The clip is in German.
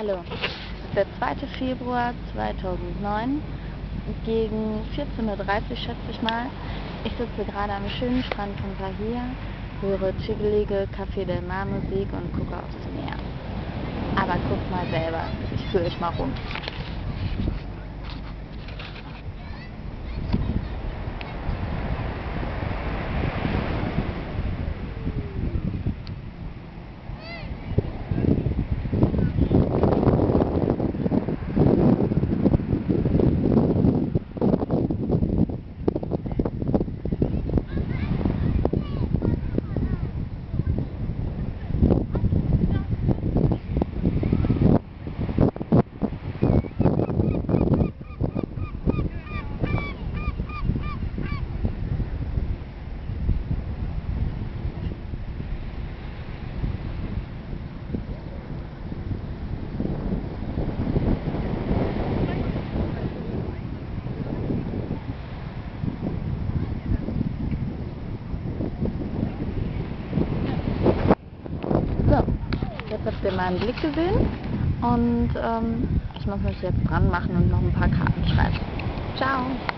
Hallo, es ist der 2. Februar 2009 gegen 14.30 Uhr schätze ich mal. Ich sitze gerade am schönen Strand von Bahia, höre chillige Café del Mar Musik und gucke aufs Meer. Aber guckt mal selber, ich führe euch mal rum. Jetzt habt ihr meinen Blick gesehen und ähm, ich muss mich jetzt dran machen und noch ein paar Karten schreiben. Ciao!